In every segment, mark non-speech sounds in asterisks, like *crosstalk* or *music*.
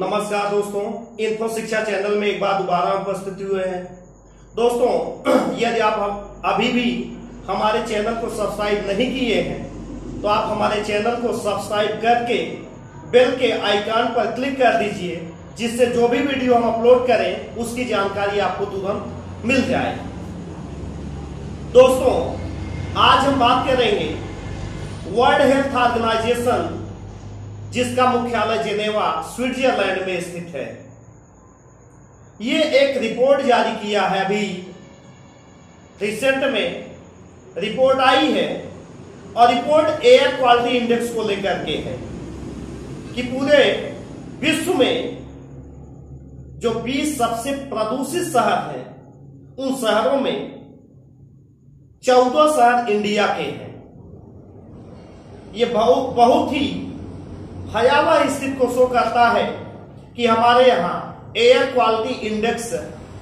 नमस्कार दोस्तों, इन्फो शिक्षा चैनल में एक बार दोबारा उपस्थित हुए हैं। दोस्तों, *clears throat* यदि आप अभी भी हमारे चैनल को सब्सक्राइब नहीं किए हैं तो आप हमारे चैनल को सब्सक्राइब करके बेल के आइकन पर क्लिक कर दीजिए, जिससे जो भी वीडियो हम अपलोड करें, उसकी जानकारी आपको तुरंत मिल जाए। दोस्तों, आज हम बात करेंगे वर्ल्ड हेल्थ ऑर्गेनाइजेशन जिसका मुख्यालय जेनेवा, स्विट्जरलैंड में स्थित है। ये एक रिपोर्ट जारी किया है अभी। रिसेंट में रिपोर्ट आई है और रिपोर्ट एयर क्वालिटी इंडेक्स को लेकर के है कि पूरे विश्व में जो 20 सबसे प्रदूषित शहर हैं, उन शहरों में 14 शहर इंडिया के हैं। ये बहुत बहुत ही भयावह स्थिति को शो करता है कि हमारे यहाँ एयर क्वालिटी इंडेक्स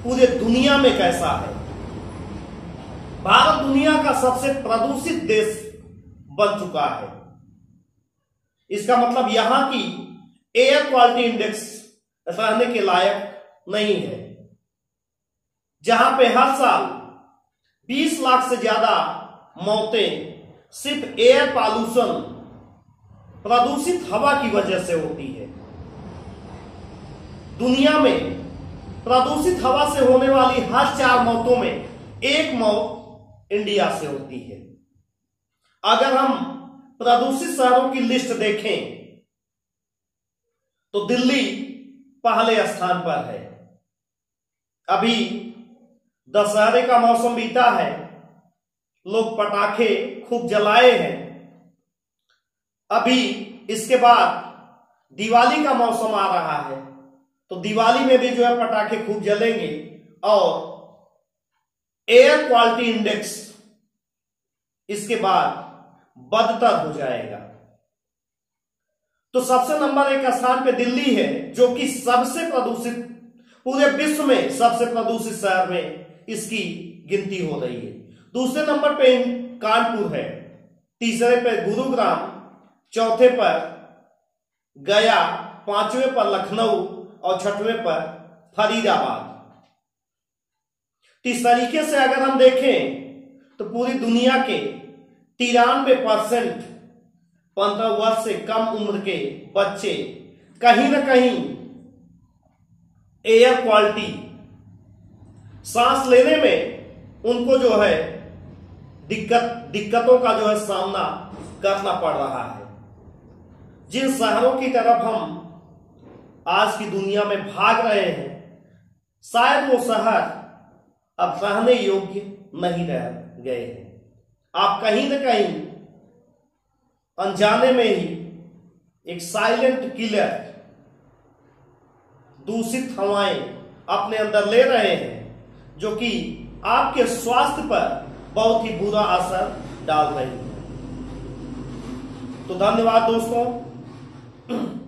पूरे दुनिया में कैसा है। भारत दुनिया का सबसे प्रदूषित देश बन चुका है। इसका मतलब यहाँ की एयर क्वालिटी इंडेक्स रहने के लायक नहीं है। जहाँ पे हर साल 20 लाख से ज़्यादा मौतें सिर्फ़ एयर पॉल्यूशन प्रदूषित हवा की वजह से होती है। दुनिया में प्रदूषित हवा से होने वाली हर चार मौतों में एक मौत इंडिया से होती है। अगर हम प्रदूषित शहरों की लिस्ट देखें तो दिल्ली पहले स्थान पर है। अभी दशहरे का मौसम बीता है, लोग पटाखे खूब जलाए हैं। अभी इसके बाद दिवाली का मौसम आ रहा है तो दिवाली में भी जो है पटाखे खूब जलेंगे और एयर क्वालिटी इंडेक्स इसके बाद बदतर हो जाएगा। तो सबसे नंबर एक स्थान पे दिल्ली है, जो कि सबसे प्रदूषित, पूरे विश्व में सबसे प्रदूषित शहर में इसकी गिनती हो रही है। दूसरे नंबर पे कानपुर है, तीसरे पे गुरुग्राम चौथे पर गया, पाँचवें पर लखनऊ और छठवें पर फरीदाबाद। इस तरीके से अगर हम देखें तो पूरी दुनिया के तिरानवे परसेंट पंद्रह वर्ष से कम उम्र के बच्चे कहीं ना कहीं एयर क्वालिटी सांस लेने में उनको जो है दिक्कत, दिक्कतों का जो है सामना करना पड़ रहा है। जिन शहरों की तरफ़ हम आज की दुनिया में भाग रहे हैं, शायद वो शहर अब रहने योग्य नहीं रह गए हैं। आप कहीं ना कहीं अनजाने में ही एक साइलेंट किलर दूषित हवाएँ अपने अंदर ले रहे हैं, जो कि आपके स्वास्थ्य पर बहुत ही बुरा असर डाल रही है। तो धन्यवाद दोस्तों। mm *coughs*